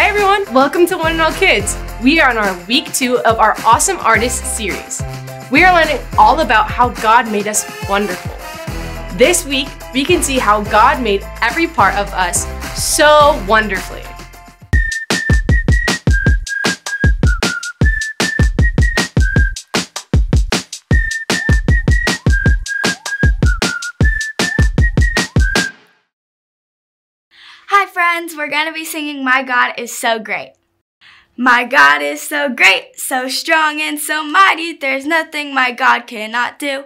Hey everyone, welcome to One and All Kids. We are on our week two of our Awesome Artists series. We are learning all about how God made us wonderful. This week, we can see how God made every part of us so wonderfully. friends, we're going to be singing My God is So Great. My God is so great, so strong and so mighty, there's nothing my God cannot do.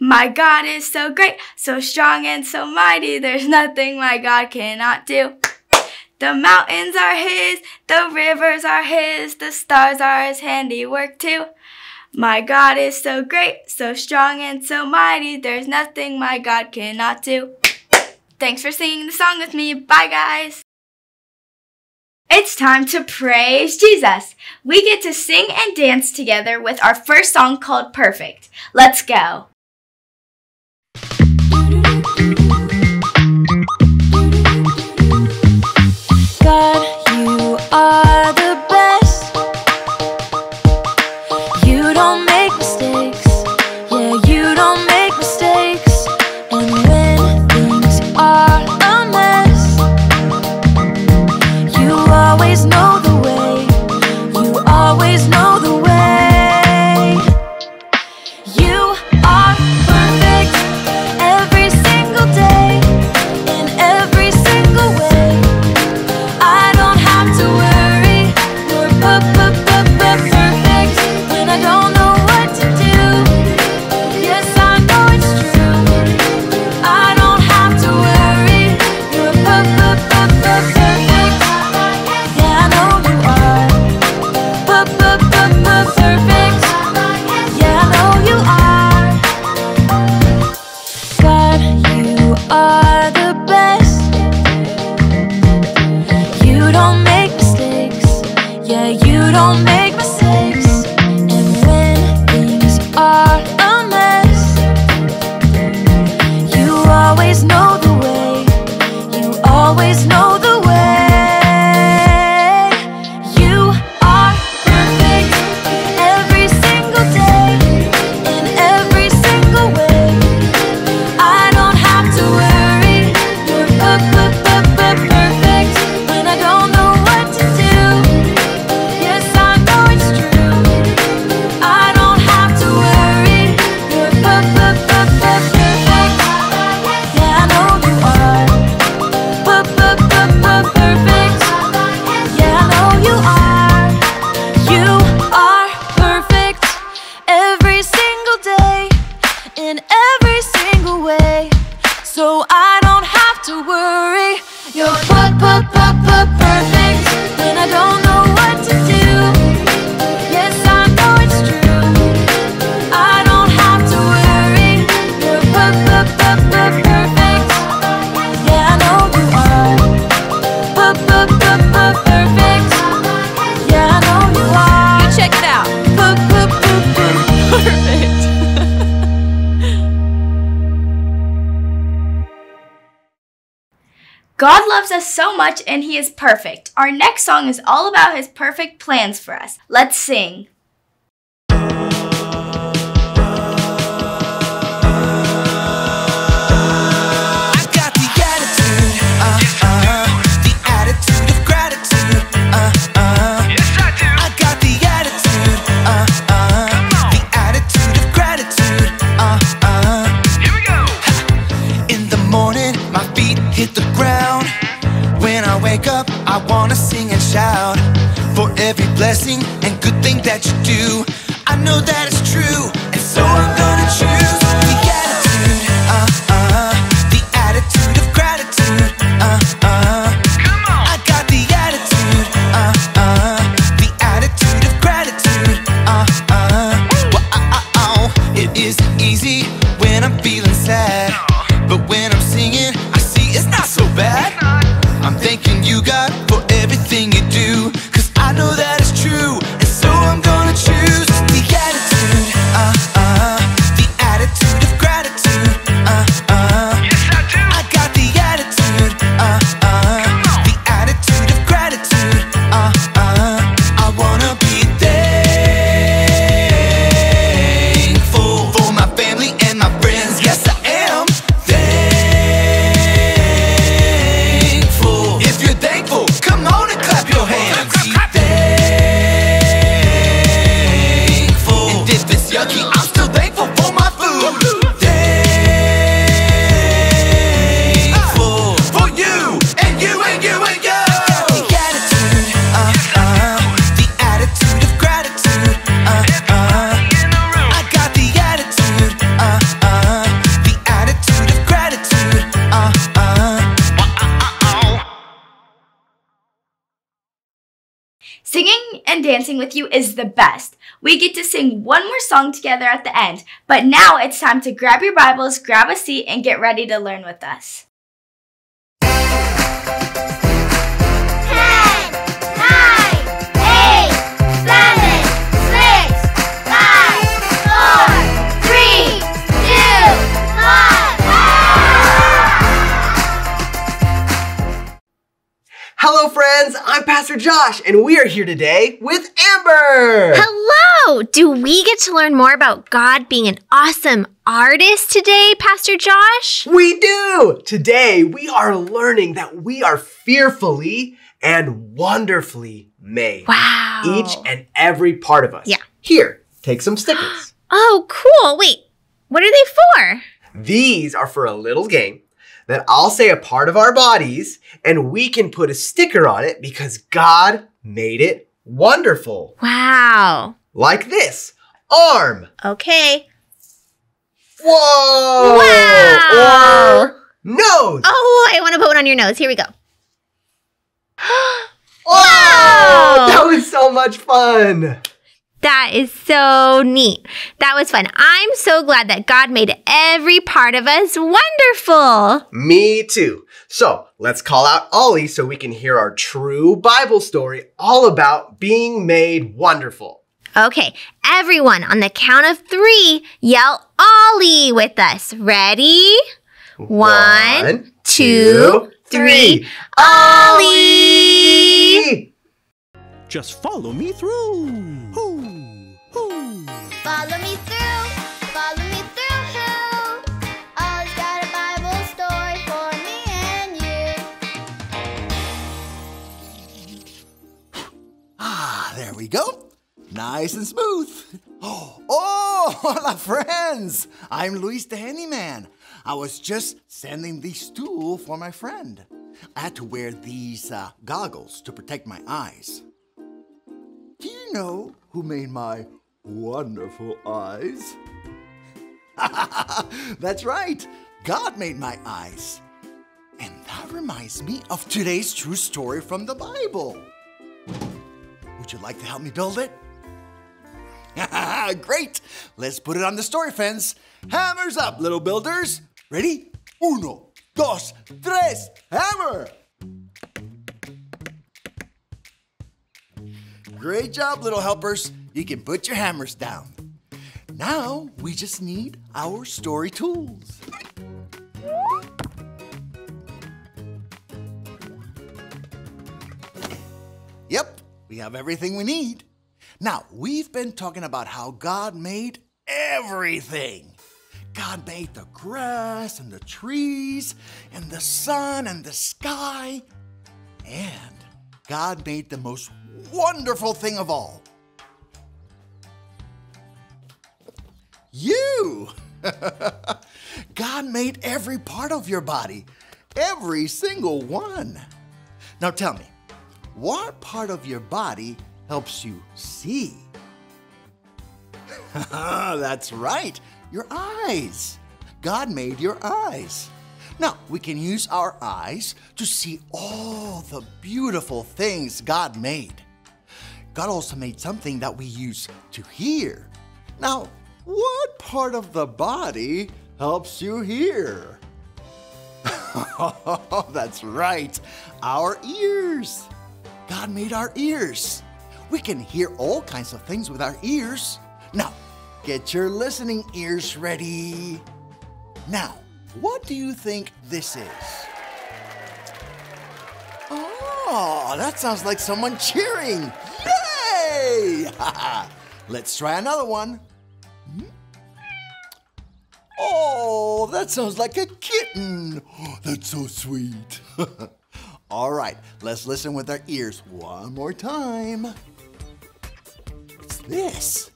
My God is so great, so strong and so mighty, there's nothing my God cannot do. The mountains are His, the rivers are His, the stars are His handiwork too. My God is so great, so strong and so mighty, there's nothing my God cannot do. Thanks for singing the song with me. Bye, guys. It's time to praise Jesus. We get to sing and dance together with our first song called Perfect. Let's go. God, you are the best. You don't God loves us so much and He is perfect. Our next song is all about His perfect plans for us. Let's sing. and I'm feeling sad. Singing and dancing with you is the best. We get to sing one more song together at the end, but now it's time to grab your Bibles, grab a seat, and get ready to learn with us. Ten, nine, eight, seven, six, five, four, three, two, one. Hello, friends. I'm Pastor Josh, and we are here today with Amber. Hello! Do we get to learn more about God being an awesome artist today, Pastor Josh? We do. Today, we are learning that we are fearfully and wonderfully made. Wow. Each and every part of us. Yeah. Here, take some stickers. Oh, cool. Wait, what are they for? These are for a little game that I'll say a part of our bodies, and we can put a sticker on it because God made it wonderful. Wow. Like this arm. Okay. Whoa! Wow. Or nose. Oh, I want to put one on your nose. Here we go. Oh, Whoa! That was so much fun. That is so neat. That was fun. I'm so glad that God made every part of us wonderful. Me too. So let's call out Ollie so we can hear our true Bible story all about being made wonderful. Okay, everyone, on the count of three, yell Ollie with us. Ready? One, two, three. Ollie! Just follow me through. There we go. Nice and smooth. Oh, oh, hola, friends. I'm Luis the Handyman. I was just sanding the stool for my friend. I had to wear these uh, goggles to protect my eyes. Do you know who made my wonderful eyes? That's right. God made my eyes. And that reminds me of today's true story from the Bible. Would you like to help me build it? Great! Let's put it on the story fence. Hammers up, little builders. Ready? Uno, dos, tres, hammer! Great job, little helpers. You can put your hammers down. Now we just need our story tools. We have everything we need. Now, we've been talking about how God made everything. God made the grass and the trees and the sun and the sky. And God made the most wonderful thing of all. You! God made every part of your body, every single one. Now tell me, what part of your body helps you see? That's right, your eyes. God made your eyes. Now, we can use our eyes to see all the beautiful things God made. God also made something that we use to hear. Now, what part of the body helps you hear? That's right, our ears. God made our ears. We can hear all kinds of things with our ears. Now, get your listening ears ready. Now, what do you think this is? Oh, that sounds like someone cheering. Yay! Let's try another one. Hmm? Oh, that sounds like a kitten. That's so sweet. All right, let's listen with our ears one more time. What's this?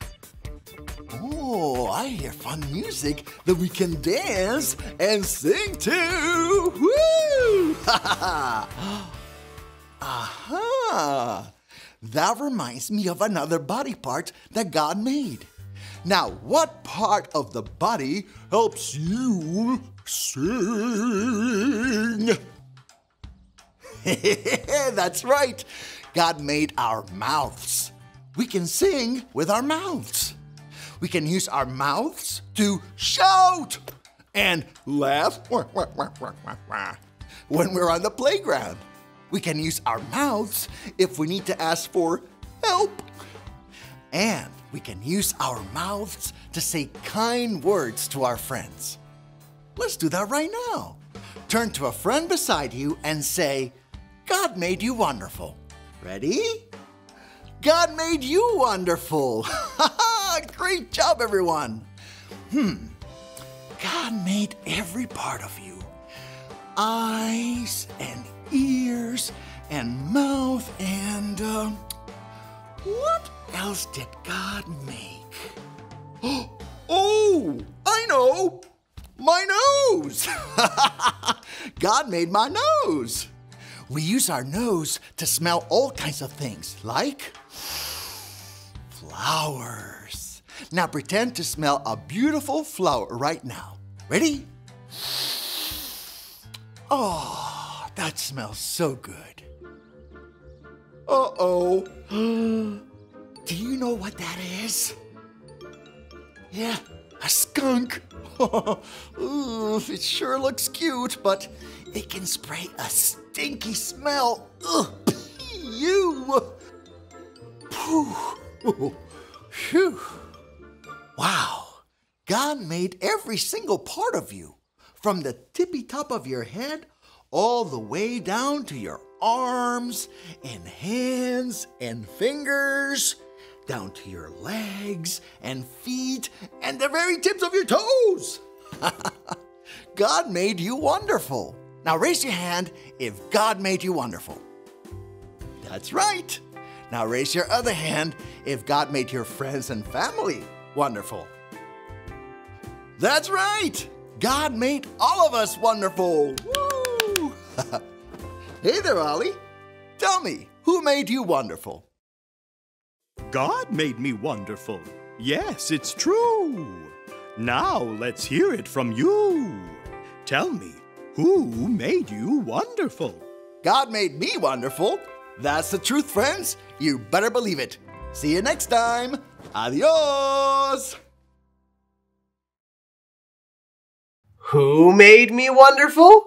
Oh, I hear fun music that we can dance and sing to. Woo! Aha! That reminds me of another body part that God made. Now, what part of the body helps you sing? That's right. God made our mouths. We can sing with our mouths. We can use our mouths to shout and laugh when we're on the playground. We can use our mouths if we need to ask for help. And we can use our mouths to say kind words to our friends. Let's do that right now. Turn to a friend beside you and say, God made you wonderful. Ready? God made you wonderful. Great job, everyone. Hmm. God made every part of you eyes and ears and mouth and. Uh, what else did God make? Oh, I know! My nose! God made my nose. We use our nose to smell all kinds of things, like flowers. Now pretend to smell a beautiful flower right now. Ready? Oh, that smells so good. Uh oh. Do you know what that is? Yeah, a skunk. Ooh, it sure looks cute, but it can spray a stinky smell. Ugh, you. Phew. Phew. Wow. God made every single part of you, from the tippy top of your head all the way down to your arms and hands and fingers, down to your legs and feet and the very tips of your toes. God made you wonderful. Now raise your hand if God made you wonderful. That's right. Now raise your other hand if God made your friends and family wonderful. That's right. God made all of us wonderful. Woo! hey there, Ollie. Tell me, who made you wonderful? God made me wonderful. Yes, it's true. Now let's hear it from you. Tell me, who made you wonderful? God made me wonderful. That's the truth, friends. You better believe it. See you next time. Adios. Who made me wonderful?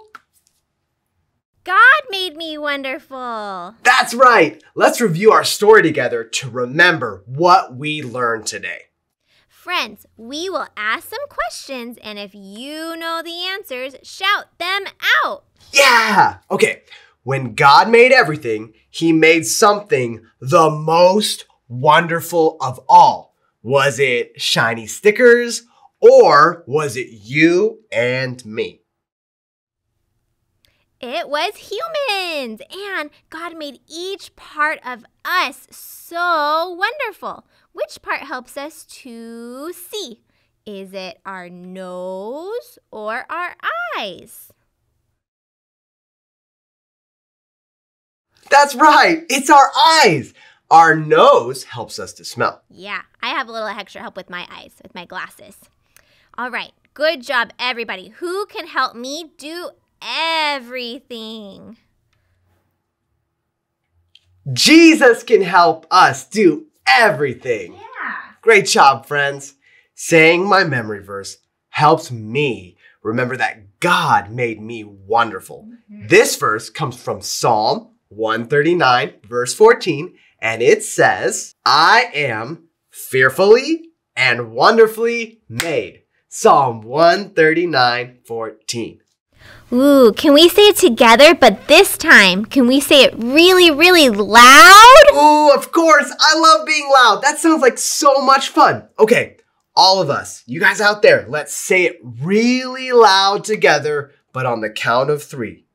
God made me wonderful. That's right. Let's review our story together to remember what we learned today. Friends, we will ask some questions, and if you know the answers, shout them out. Yeah! Okay, when God made everything, He made something the most wonderful of all. Was it shiny stickers or was it you and me? It was humans, and God made each part of us so wonderful. Which part helps us to see? Is it our nose or our eyes? That's right, it's our eyes. Our nose helps us to smell. Yeah, I have a little extra help with my eyes, with my glasses. All right, good job, everybody. Who can help me do everything? Jesus can help us do everything. Yeah. Great job, friends. Saying my memory verse helps me remember that God made me wonderful. Mm-hmm. This verse comes from Psalm 139, verse 14, and it says, I am fearfully and wonderfully made. Psalm 139, 14. Ooh, can we say it together? But this time, can we say it really, really loud? Ooh, of course. I love being loud. That sounds like so much fun. Okay, all of us, you guys out there, let's say it really loud together, but on the count of three.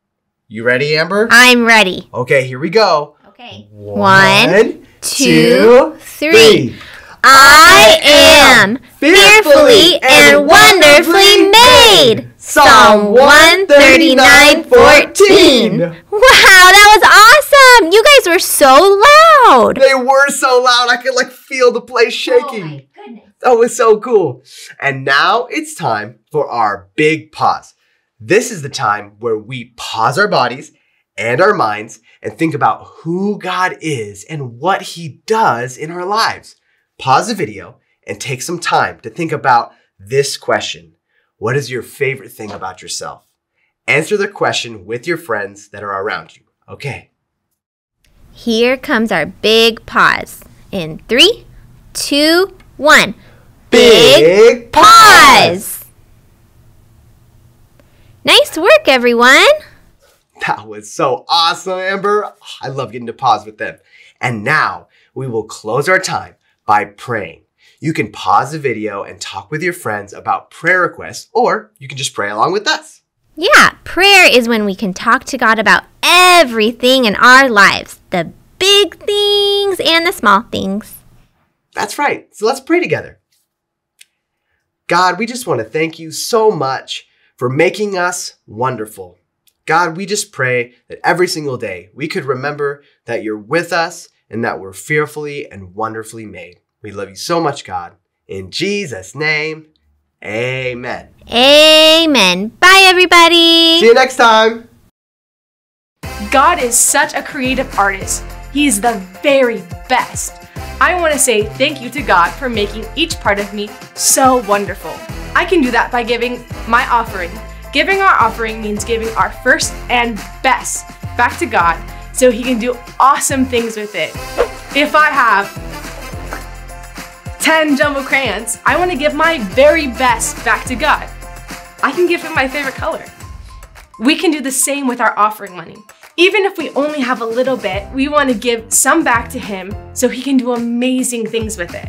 You ready, Amber? I'm ready. Okay, here we go. Okay. One, two, three. I am fearfully and wonderfully made. Psalm 139, 14. Wow, that was awesome. You guys were so loud. They were so loud, I could like feel the place oh shaking. Oh my goodness. That was so cool. And now it's time for our big pause. This is the time where we pause our bodies and our minds and think about who God is and what He does in our lives. Pause the video and take some time to think about this question What is your favorite thing about yourself? Answer the question with your friends that are around you. Okay. Here comes our big pause. In three, two, one. Big big pause! Nice work, everyone. That was so awesome, Amber. I love getting to pause with them. And now we will close our time by praying. You can pause the video and talk with your friends about prayer requests, or you can just pray along with us. Yeah, prayer is when we can talk to God about everything in our lives the big things and the small things. That's right. So let's pray together. God, we just want to thank you so much for making us wonderful. God, we just pray that every single day we could remember that you're with us and that we're fearfully and wonderfully made. We love you so much, God. In Jesus' name, amen. Amen. Bye, everybody. See you next time. God is such a creative artist. He's the very best. I want to say thank you to God for making each part of me so wonderful. I can do that by giving my offering. Giving our offering means giving our first and best back to God so He can do awesome things with it. If I have 10 jumbo crayons, I want to give my very best back to God. I can give Him my favorite color. We can do the same with our offering money. Even if we only have a little bit, we want to give some back to Him so He can do amazing things with it.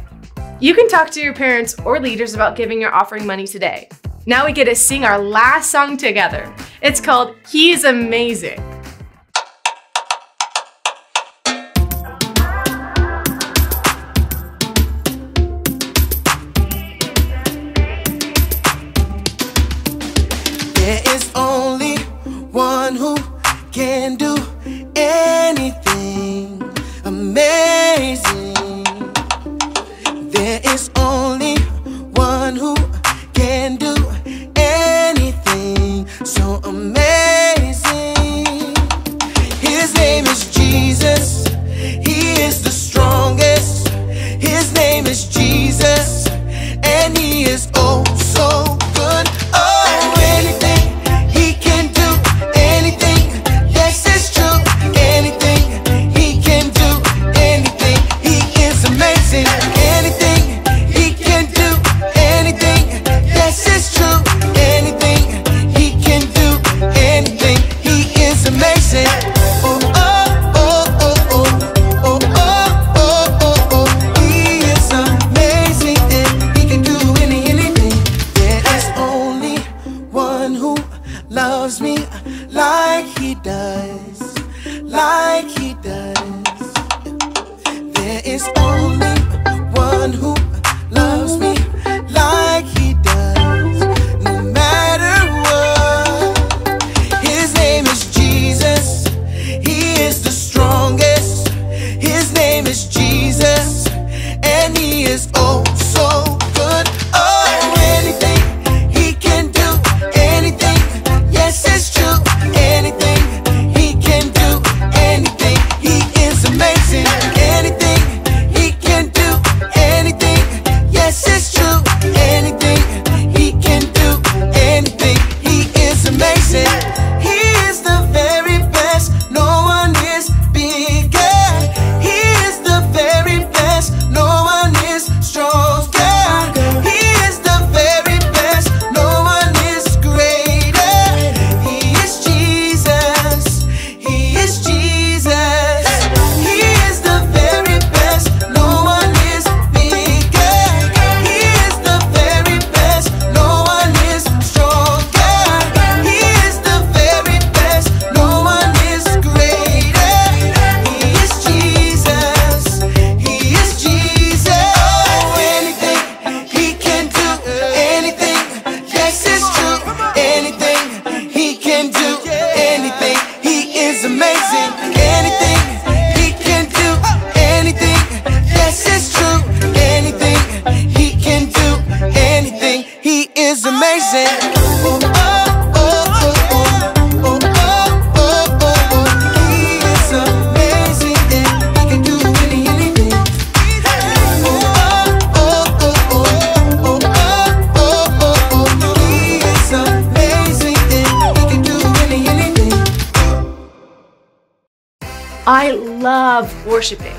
You can talk to your parents or leaders about giving your offering money today. Now we get to sing our last song together. It's called He's Amazing. One who can do name is Jesus. And he is is amazing. I love worshiping,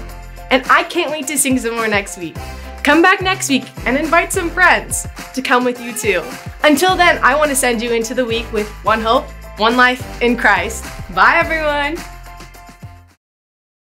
and I can't wait to sing some more next week. Come back next week and invite some friends to come with you too. Until then, I want to send you into the week with one hope, one life in Christ. Bye, everyone.